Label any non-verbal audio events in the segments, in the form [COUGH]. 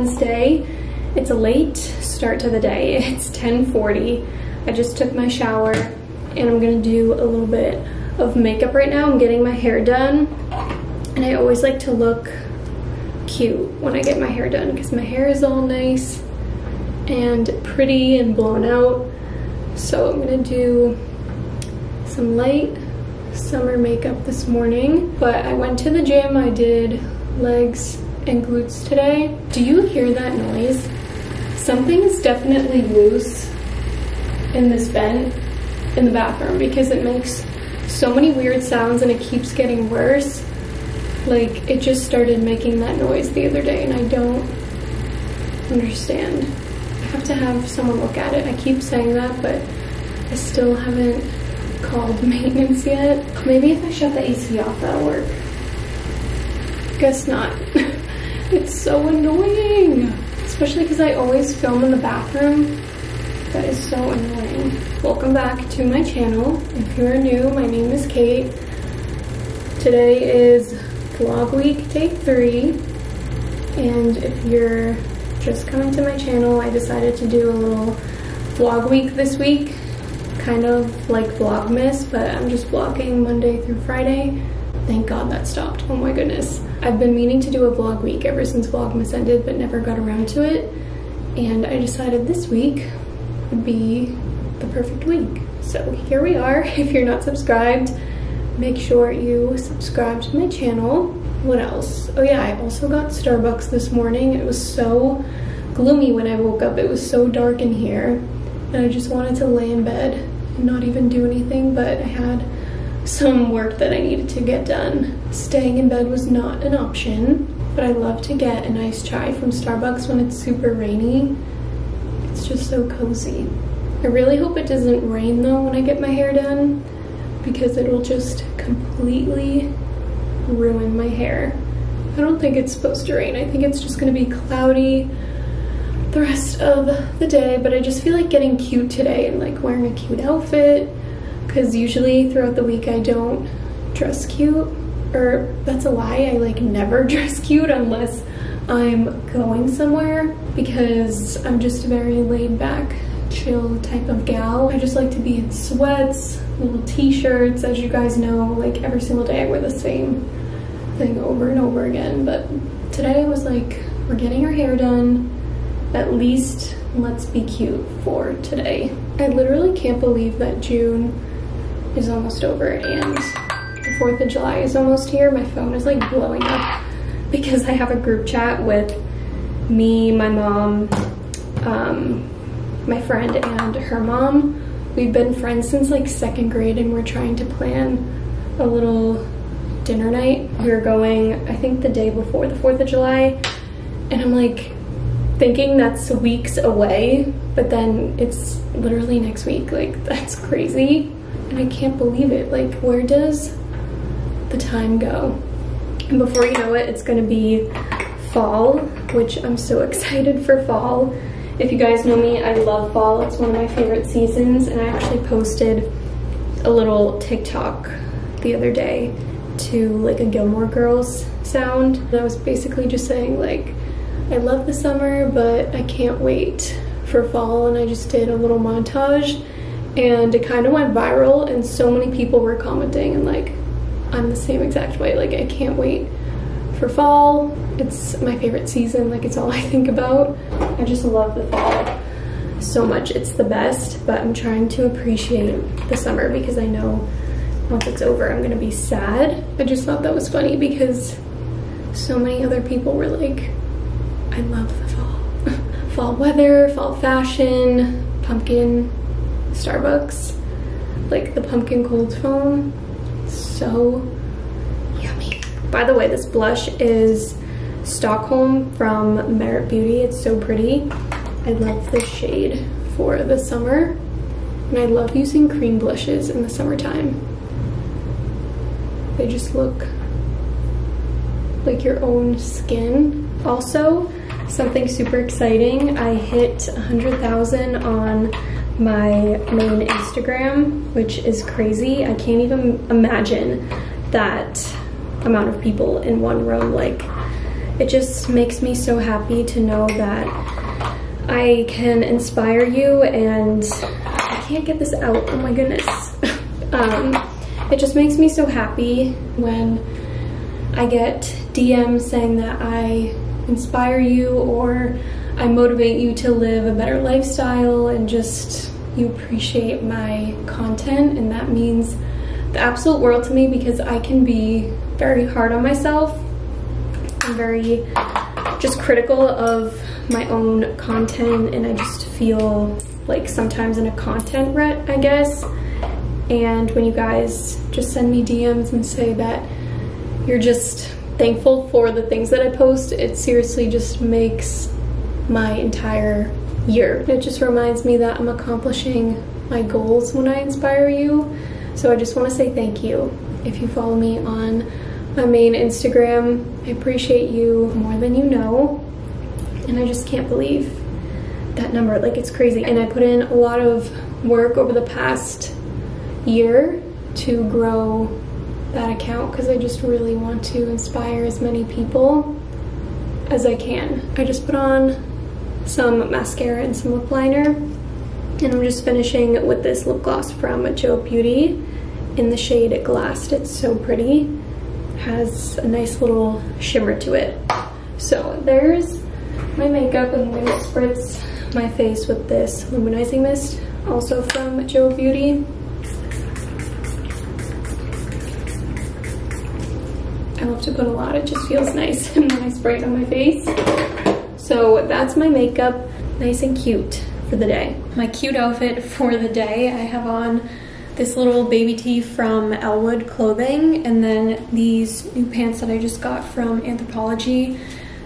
Wednesday. It's a late start to the day. [LAUGHS] It's 1040. I just took my shower and I'm gonna do a little bit of makeup right now. I'm getting my hair done and I always like to look cute when I get my hair done because my hair is all nice and pretty and blown out. So I'm gonna do some light summer makeup this morning, but I went to the gym, I did legs and glutes today. Do you hear that noise? Something is definitely loose in this vent in the bathroom because it makes so many weird sounds and it keeps getting worse. Like it just started making that noise the other day and I don't understand. I have to have someone look at it. I keep saying that, but I still haven't called [LAUGHS] maintenance yet. Maybe if I shut the AC off, that'll work. Guess not. [LAUGHS] it's so annoying. Especially because I always film in the bathroom. That is so annoying. Welcome back to my channel. If you are new, my name is Cait. Today is vlog week day three. And if you're just coming to my channel, I decided to do a little vlog week this week kind of like Vlogmas, but I'm just vlogging Monday through Friday. Thank God that stopped. Oh my goodness. I've been meaning to do a vlog week ever since Vlogmas ended, but never got around to it. And I decided this week would be the perfect week. So here we are. [LAUGHS] If you're not subscribed, make sure you subscribe to my channel. What else? Oh yeah, I also got Starbucks this morning. It was so gloomy when I woke up. It was so dark in here and I just wanted to lay in bed and not even do anything, but I had some work that I needed to get done. Staying in bed was not an option, but I love to get a nice chai from Starbucks when it's super rainy. It's just so cozy. I really hope it doesn't rain though when I get my hair done because it'll just completely ruin my hair. I don't think it's supposed to rain. I think it's just gonna be cloudy the rest of the day, but I just feel like getting cute today and like wearing a cute outfit because usually throughout the week I don't dress cute or that's a lie, I like never [LAUGHS] dress cute unless I'm going somewhere because I'm just a very laid back, chill type of gal. I just like to be in sweats, little t-shirts, as you guys know, like every single day I wear the same thing over and over again, but today I was like, we're getting our hair done, at least let's be cute for today. I literally can't believe that June is almost over and the 4th of July is almost here. My phone is like blowing up because I have a group chat with me, my mom, um, my friend and her mom. We've been friends since like second grade and we're trying to plan a little dinner night. We're going, I think the day before the 4th of July and I'm like, thinking that's weeks away, but then it's literally next week. Like, [LAUGHS] that's crazy. And I can't believe it. Like, where does the time go? And before you know it, it's gonna be fall, which I'm so [LAUGHS] excited for fall. If you guys know me, I love fall. It's one of my favorite seasons, and I actually posted a little TikTok the other day to like a Gilmore Girls sound. And I was basically just saying like, I love the summer, but I can't wait for fall. And I just did a little montage and it kind of went viral and so many people were commenting and like, I'm the same exact way. Like I can't wait for fall. It's my favorite season. Like it's all I think about. I just love the fall so much. It's the best, but I'm trying to appreciate the summer because I know once it's over, I'm gonna be sad. I just thought that was funny because so many other people were like, I love the fall. [LAUGHS] fall weather, fall fashion, pumpkin, Starbucks, like the pumpkin cold foam. So yummy. By the way, this blush is Stockholm from Merit Beauty. It's so pretty. I love the shade for the summer. And I love using cream blushes in the summertime. They just look like your own skin. Also, something super exciting. I hit 100,000 on my main Instagram, which is crazy. I can't even imagine that amount of people in one room. Like, It just makes me so happy to know that I can inspire you and I can't get this out, oh my goodness. [LAUGHS] um, it just makes me so happy when I get DMs saying that I inspire you or I motivate you to live a better lifestyle and just you appreciate my content and that means the absolute world to me because I can be very hard on myself and very just critical of my own content and I just feel like sometimes in a content rut, I guess. And when you guys just send me DMs and say that you're just thankful for the things that I post, it seriously just makes my entire year. It just reminds me that I'm accomplishing my goals when I inspire you. So I just want to say thank you. If you follow me on my main Instagram, I appreciate you more than you know and I just can't believe that number. Like it's crazy. And I put in a lot of work over the past year to grow that account because I just really want to inspire as many people as I can. I just put on some mascara and some lip liner and I'm just finishing with this lip gloss from Jo Beauty in the shade Glassed. It's so pretty. Has a nice little shimmer to it. So there's my makeup. I'm going to spritz my face with this luminizing mist, also from Jo Beauty. I love to put a lot, it just feels nice [LAUGHS] when I spray it on my face. So that's my makeup, nice and cute for the day. My cute outfit for the day, I have on this little baby tee from Elwood Clothing and then these new pants that I just got from Anthropologie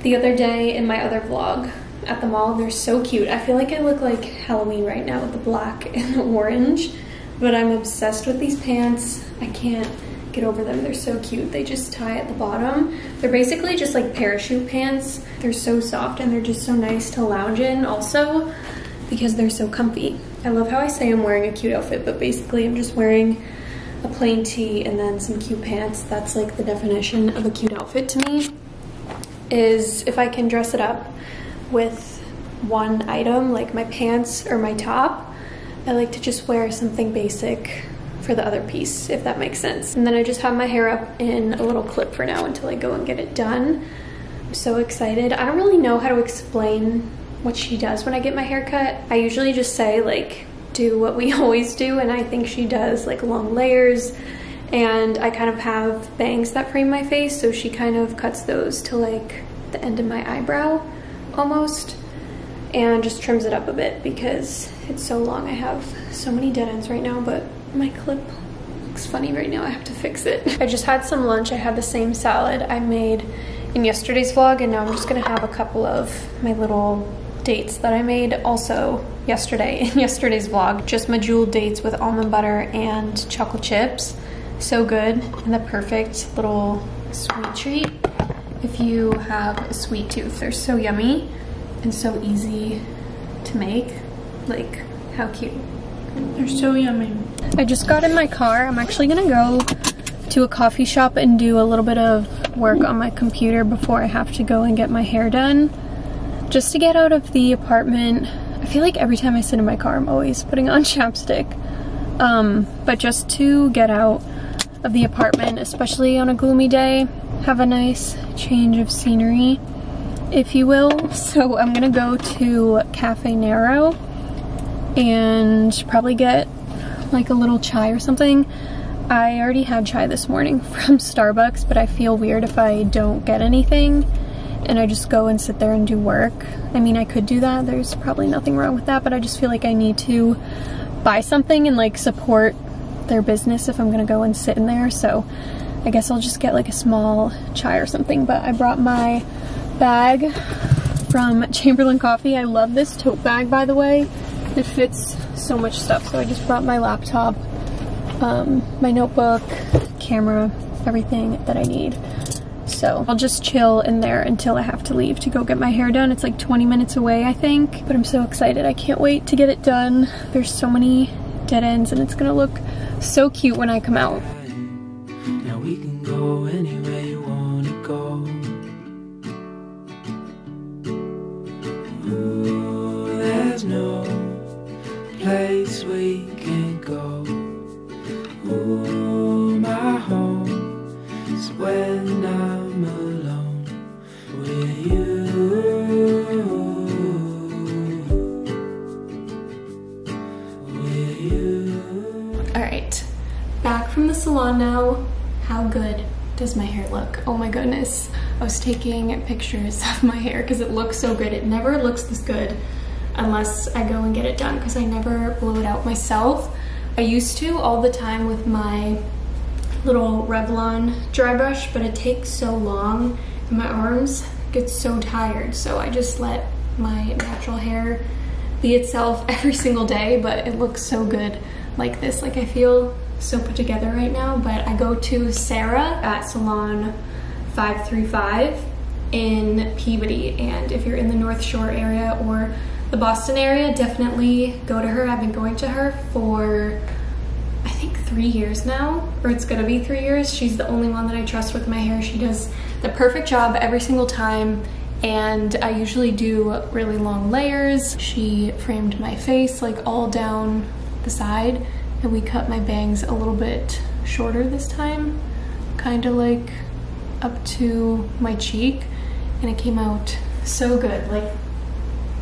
the other day in my other vlog at the mall. They're so cute. I feel like I look like Halloween right now with the black [LAUGHS] and the orange, but I'm obsessed with these pants. I can't get over them. They're so cute. They just tie at the bottom. They're basically just like parachute pants. They're so soft and they're just so nice to lounge in also because they're so comfy. I love how I say I'm wearing a cute outfit, but basically I'm just wearing a plain tee and then some cute pants. That's like the definition of a cute outfit to me is if I can dress it up with one item, like my pants or my top, I like to just wear something basic for the other piece, if that makes sense. And then I just have my hair up in a little clip for now until I go and get it done. I'm so excited. I don't really know how to explain what she does when I get my hair cut. I usually just say like, do what we [LAUGHS] always do, and I think she does like long layers, and I kind of have bangs that frame my face so she kind of cuts those to like the end of my eyebrow almost and just trims it up a bit because it's so long. I have so many dead ends right now but my clip looks funny right now. I have to fix it. I just had some lunch. I had the same salad I made in yesterday's vlog and now I'm just gonna have a couple of my little dates that I made also yesterday [LAUGHS] in yesterday's vlog. Just medjool dates with almond butter and chocolate chips so good and the perfect little sweet treat if you have a sweet tooth. They're so yummy and so easy to make. Like, how cute. They're so yummy. I just got in my car. I'm actually gonna go to a coffee shop and do a little bit of work on my computer before I have to go and get my hair done. Just to get out of the apartment. I feel like every time I sit in my car, I'm always putting on [LAUGHS] chapstick. Um, but just to get out of the apartment, especially on a gloomy day. Have a nice change of scenery, if you will. [LAUGHS] So I'm gonna go to Caffè Nero and probably get like a little chai or something. I already had chai this morning [LAUGHS] from Starbucks, but I feel weird if I don't get anything and I just go and sit there and do work. I mean, I could do that. There's probably nothing wrong with that, but I just feel like I need to buy something and like support their business if I'm gonna go and sit in there. So I guess I'll just get like a small chai or something. But I brought my bag from Chamberlain Coffee. I love this tote bag, by the way. It fits so much stuff. So I just brought my laptop, um, my notebook, camera, everything that I need. So I'll just chill in there until I have to leave to go get my hair done. It's like 20 minutes away, I think. But I'm so excited. I can't wait to get it done. There's so many dead ends and it's gonna look so cute when I come out. Good does my hair look? Oh my goodness. I was taking pictures [LAUGHS] of my hair because it looks so good. It never looks this good unless I go and get it done because I never blow it out myself. I used to all the time with my little Revlon dry brush, but it takes so long and my arms get so tired. So I just let my natural hair be itself [LAUGHS] every single day, but it looks so good like this. Like I feel so put together right now, but I go to Sara at Salon 535 in Peabody. And if you're in the North Shore area or the Boston area, definitely go to her. I've been going to her for I think three years now, or it's gonna be three years. She's the only one that I trust with my hair. She does the perfect job every single time and I usually do really long layers. She framed my face like all down the side and we cut my bangs a little bit shorter this time, kind of like up to my cheek and it came out so good. Like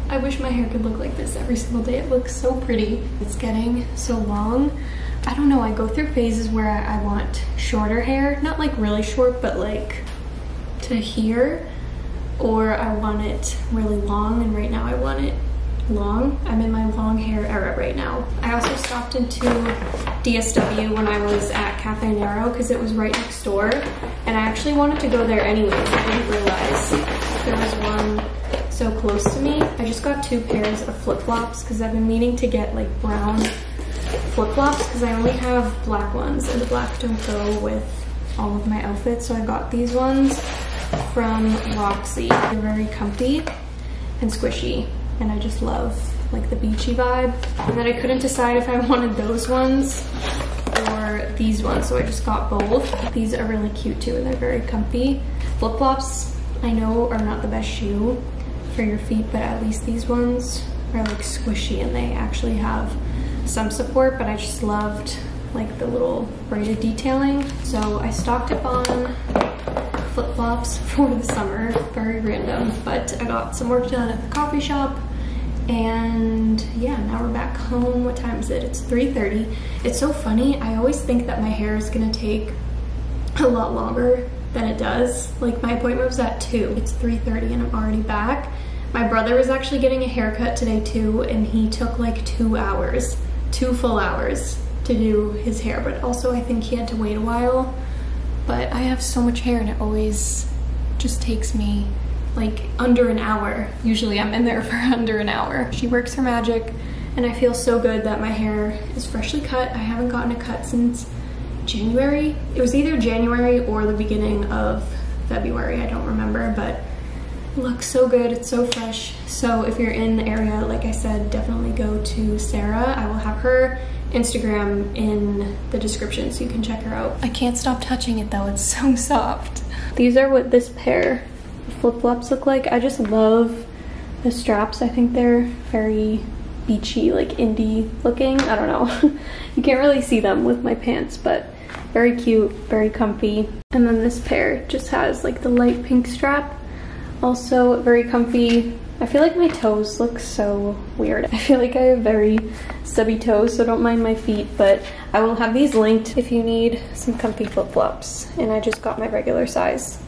I wish my hair could look like this every single day. It looks so pretty. It's getting so long. I don't know, I go through phases where I want shorter hair, not like really short, but like to here, or I want it really long, and right now I want it long. I'm in my long hair era right now. I also stopped into DSW when I was at Caffè Nero because it was right next door, and I actually wanted to go there anyways. I didn't realize there was one so close to me. I just got two pairs of flip-flops because I've been meaning to get like brown flip-flops because I only have black ones and the black don't go with all of my outfits. So I got these ones from Roxy. They're very comfy and squishy and I just love like the beachy vibe. And then I couldn't decide if I [LAUGHS] wanted those ones or these ones, so I just got both. These are really cute too and they're very comfy. Flip-flops I know are not the best shoe for your feet, but at least these ones are like squishy and they actually have some support, but I just loved like the little braided detailing. So I stocked up on flip-flops [LAUGHS] for the summer, very random, but I got some work done at the coffee shop and yeah, now we're back home. What time is it? It's 3.30. It's so funny, I always think that my hair is gonna take a lot longer than it does. Like my appointment was at 2, it's 3.30 and I'm already back. My brother was actually getting a haircut today too and he took like two hours two full hours to do his hair, but also I think he had to wait a while. But I have so much hair and it always just takes me like under an hour. Usually I'm in there [LAUGHS] for under an hour. She works her magic and I feel so good that my hair is freshly cut. I haven't gotten a cut since January. It was either January or the beginning of February, I don't remember, but looks so good it's so fresh so if you're in the area like i said definitely go to sara i will have her instagram in the description so you can check her out i can't stop touching it though it's so [LAUGHS] soft these are what this pair of flip-flops look like i just love the straps i think they're very beachy like indie looking i don't know [LAUGHS] you can't really see them with my pants but very cute very comfy and then this pair just has like the light pink strap also very comfy. I feel like my toes look so weird. [LAUGHS] I feel like I have very stubby toes, so don't mind my feet, but I will have these linked if you need some comfy flip-flops. And I just got my regular size.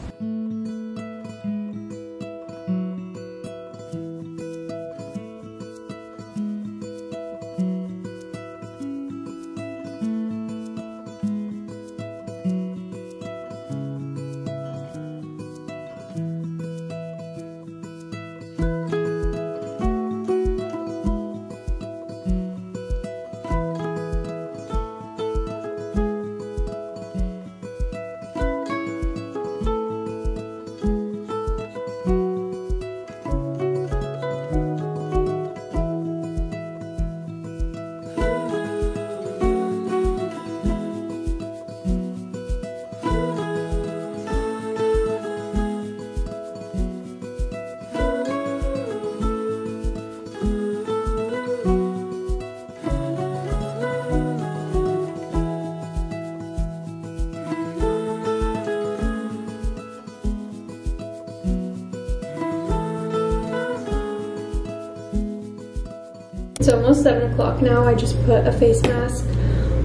Almost 7 o'clock now. I just put a face mask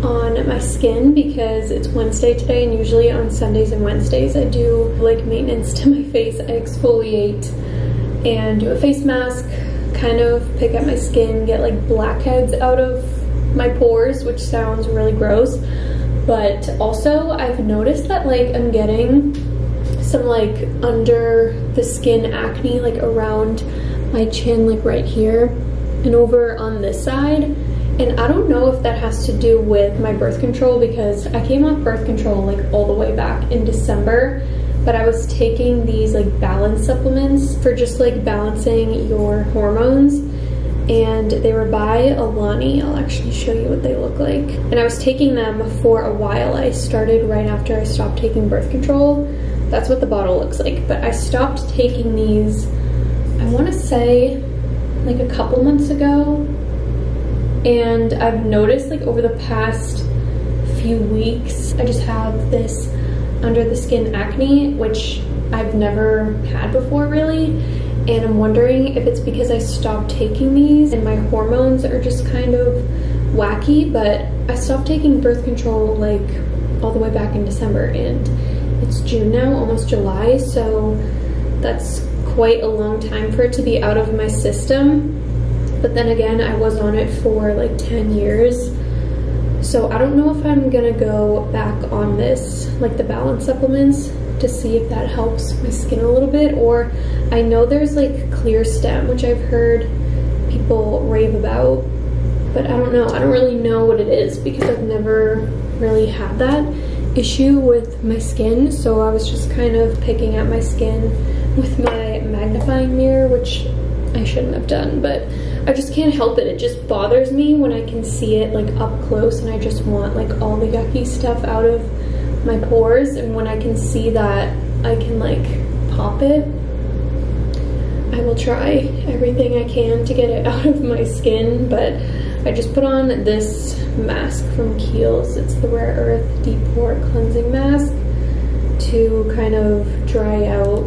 on my skin because it's Wednesday today and usually on Sundays and Wednesdays I do like maintenance to my face. I exfoliate and do a face mask, kind of pick at my skin, get like blackheads out of my pores, which sounds really gross. But also I've noticed that like I'm getting some like under the skin acne like around my chin like right here and over on this side and I don't know if that has to do with my birth control because I came off birth control like all the way back in December, but I was taking these like balance supplements for just like balancing your hormones and they were by Alani. I'll actually show you what they look like. And I was taking them for a while. I started right after I stopped taking birth control. That's what the bottle looks like. But I stopped taking these, I wanna say like a couple months ago. And I've noticed like over the past few weeks I just have this under the skin acne which I've never had before really. And I'm wondering if it's because I stopped taking these and my hormones are just kind of wacky but I stopped taking birth control like all the way back in December. And it's June now almost July so that's quite a long time for it to be out of my system but then again, I was on it for like 10 years. So I don't know if I'm gonna go back on this, like the balance supplements, to see if that helps my skin a little bit. Or I know there's like Clearstem, which I've heard people rave about, but I don't know. I don't really know what it is because I've never really had that issue with my skin. So I was just kind of picking at my skin with my magnifying mirror, which I shouldn't have done, but I just can't help it. It just bothers me when I can see it like up close and I just want like all the yucky stuff out of my pores and when I can see that I can like pop it I will try everything I can to get it [LAUGHS] out of my skin but I just put on this mask from Kiehl's it's the Rare Earth Deep Pore Cleansing Mask to kind of dry out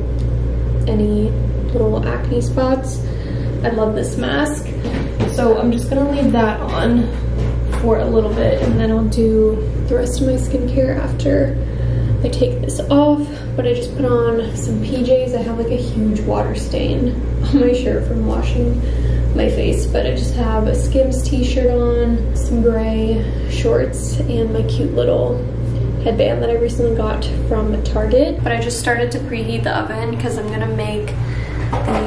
any little acne spots I love this mask. So I'm just gonna leave that on for a little bit and then I'll do the rest of my skincare after I take this off. But I just put on some PJs. I have like a huge water stain on my shirt from washing my face. But I just have a Skims t-shirt on, some gray shorts, and my cute little headband that I recently got from Target. But I just started to preheat the oven because I'm gonna make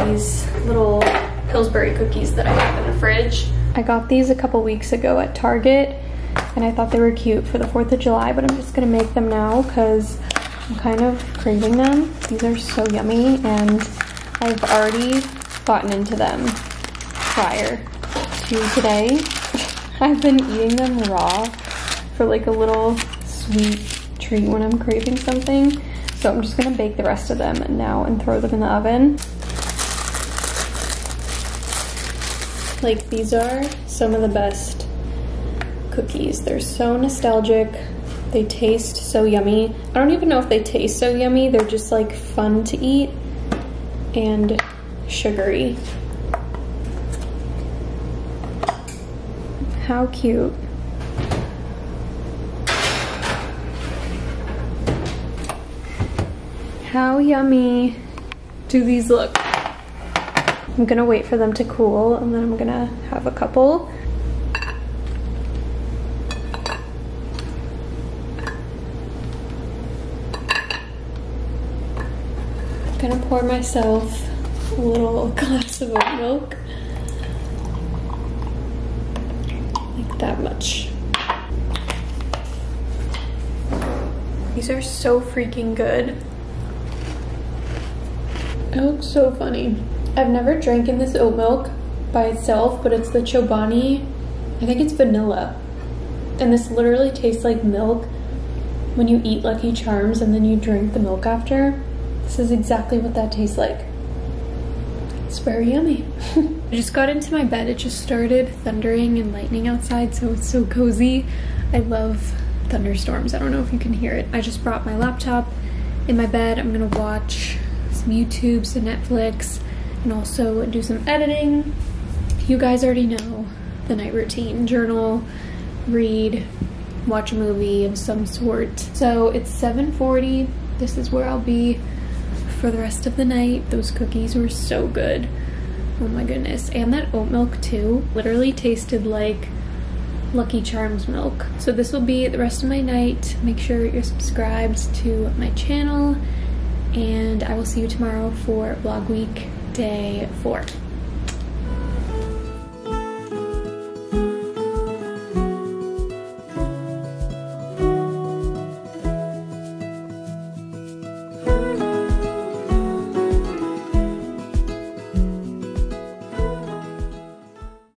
these little Pillsbury cookies that I have in the fridge. I got these a couple weeks ago at Target and I thought they were cute for the 4th of July, but I'm just gonna make them now because I'm kind of craving them. These are so yummy and I've already gotten into them prior to today. [LAUGHS] I've been eating them raw for like a little sweet treat when I'm craving something. So I'm just gonna bake the rest of them now and throw them in the oven. Like these are some of the best cookies. They're so nostalgic. They taste so yummy. I don't even know if they taste so yummy. They're just like fun to eat and sugary. How cute. How yummy do these look? I'm gonna wait for them to cool and then I'm gonna have a couple. I'm gonna pour myself a little [LAUGHS] glass of oat milk. Like that much. These are so freaking good. It looks so funny. I've never drank in this oat milk by itself, but it's the Chobani, I think it's vanilla. And this literally tastes like milk when you eat Lucky Charms and then you drink the milk after. This is exactly what that tastes like. It's very yummy. [LAUGHS] I just got into my bed. It just started thundering and lightning outside, so it's so cozy. I love thunderstorms. I don't know if you can hear it. I just brought my laptop in my bed. I'm gonna watch some YouTube, some Netflix, and also do some editing. You guys already know the night routine, journal, read, watch a movie of some sort. So it's 7.40. This is where I'll be for the rest of the night. Those cookies were so good. Oh my goodness. And that oat milk too literally tasted like Lucky Charms milk. So this will be the rest of my night. Make sure you're subscribed to my channel and I will see you tomorrow for vlog week day four.